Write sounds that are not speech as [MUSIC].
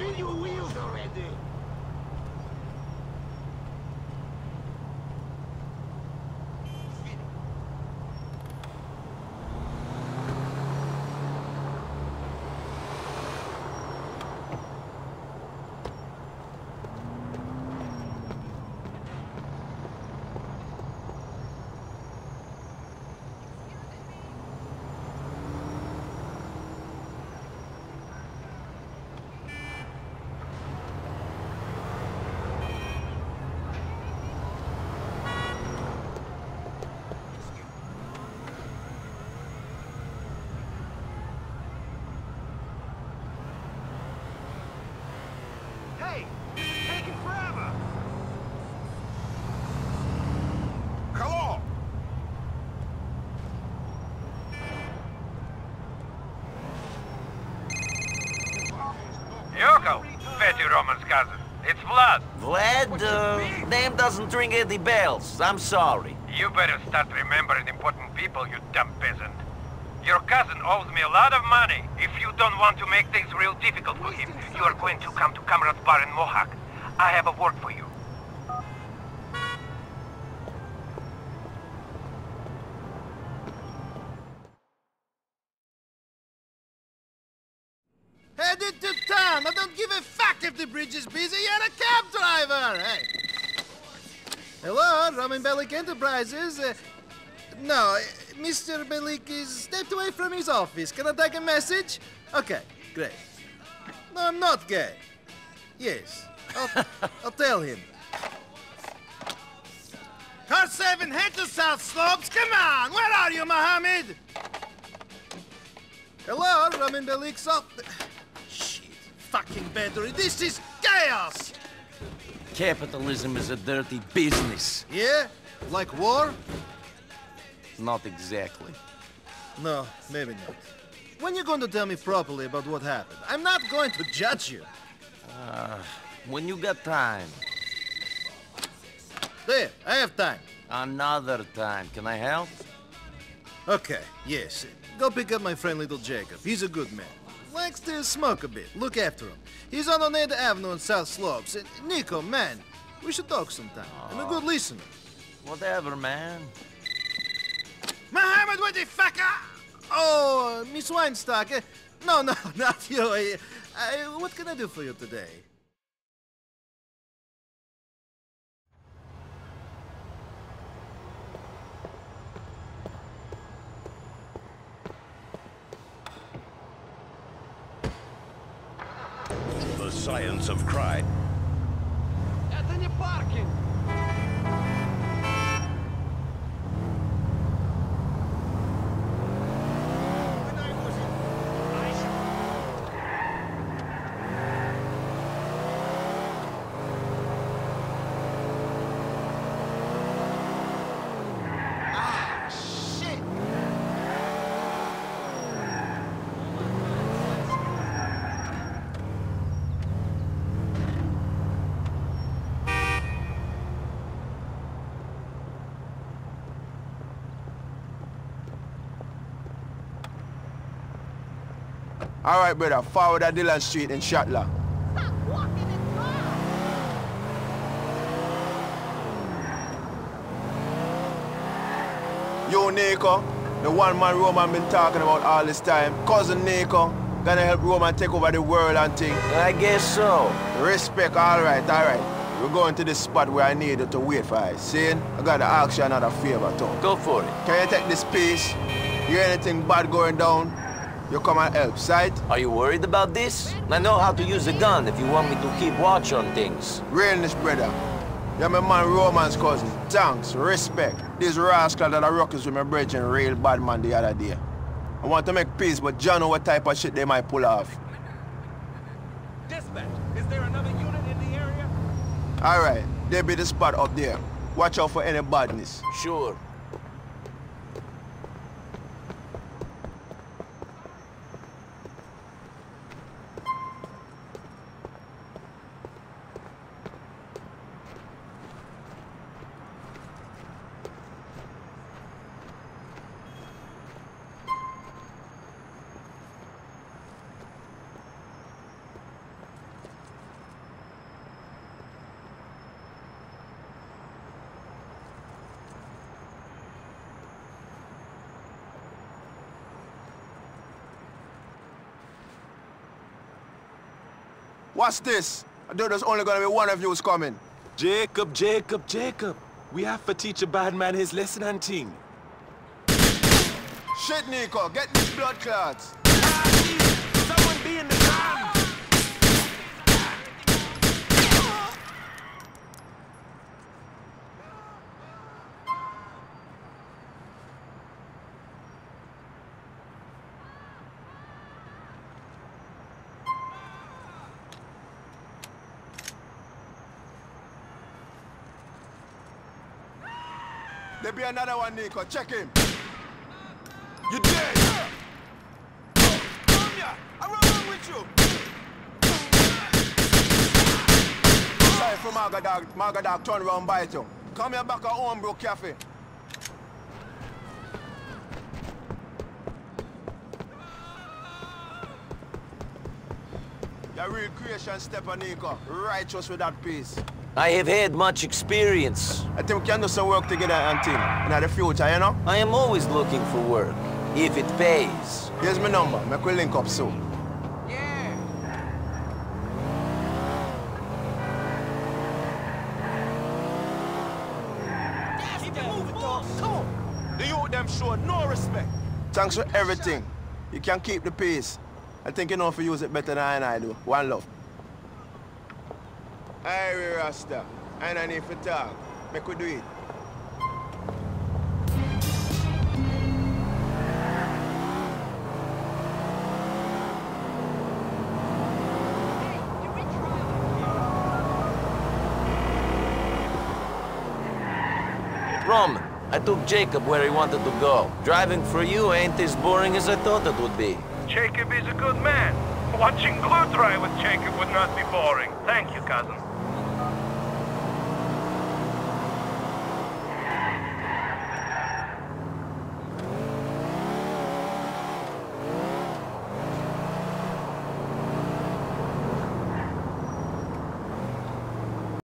Spin your wheels already! Yoko, Fatty Roman's cousin. It's Vlad. Vlad, uh, name doesn't ring any bells. I'm sorry. You better start remembering important people, you dumb peasant. Your cousin owes me a lot of money. If you don't want to make things real difficult for him, you are going to come to Comrades bar in Mohawk. I have a work for you. I don't give a fuck if the bridge is busy. You're a cab driver. Hey. Hello, Roman Bellic Enterprises. Uh, no, uh, Mr. Bellic is stepped away from his office. Can I take a message? Okay, great. No, I'm not gay. Yes, I'll, [LAUGHS] I'll tell him. Car 7, head to South Slopes. Come on, where are you, Mohammed? Hello, Roman Bellic's off. Fucking battery. This is chaos. Capitalism is a dirty business. Yeah? Like war? Not exactly. No, maybe not. When you going to tell me properly about what happened? I'm not going to judge you. Ah, when you got time. There, I have time. Another time. Can I help? Okay, yes. Go pick up my friend Little Jacob. He's a good man. Likes to smoke a bit. Look after him. He's on Oneida Avenue in South Slopes. And Nico, man, we should talk sometime. I'm a good listener. Whatever, man. Mohammed, what the fuck? ah? Oh, Miss Weinstock. eh, No, no, [LAUGHS] not you. I, I, what can I do for you today? The science of crime. All right, brother. Forward at Dillon Street in Schottler. Yo, walking and drive! You, Nico, the one man Roman been talking about all this time. Cousin Nico, gonna help Roman take over the world and thing. I guess so. Respect, all right, all right. We're going to the spot where I need you to wait for us. See? I gotta ask you another favor, too. Go for it. Can you take this piece? Hear anything bad going down? You come and help, sight? Are you worried about this? I know how to use a gun if you want me to keep watch on things. Realness, brother. You're my man Roman's cousin. Thanks, respect. This rascal that I ruckus with my brethren real bad man the other day. I want to make peace, but John know what type of shit they might pull off. Dispatch, is there another unit in the area? Alright, there be the spot up there. Watch out for any badness. Sure. What's this? I know there's only gonna be one of yous coming. Jacob, Jacob, Jacob. We have to teach a bad man his lesson and thing. Shit, Nico, get these blood clots. Ah, Someone be in the van! There be another one, Nico. Check him. You dead! Come here. I run along with you. Sorry for Margadog. Margadog turn around bite you. Come here back at Homebrew Cafe. Your real creation, Stepper Nico. Righteous with that piece. I have had much experience. I think we can do some work together and team. In the future, you know? I am always looking for work, if it pays. Here's my number. Make we link up soon. Yeah. The youth them show no respect. Thanks for everything. You can keep the peace. I think you know if you use it better than I and I do. One love. Hey, Rasta. I don't need to talk. Make we do it. Roman, I took Jacob where he wanted to go. Driving for you ain't as boring as I thought it would be. Jacob is a good man. Watching glue dry with Jacob would not be boring. Thank you, cousin.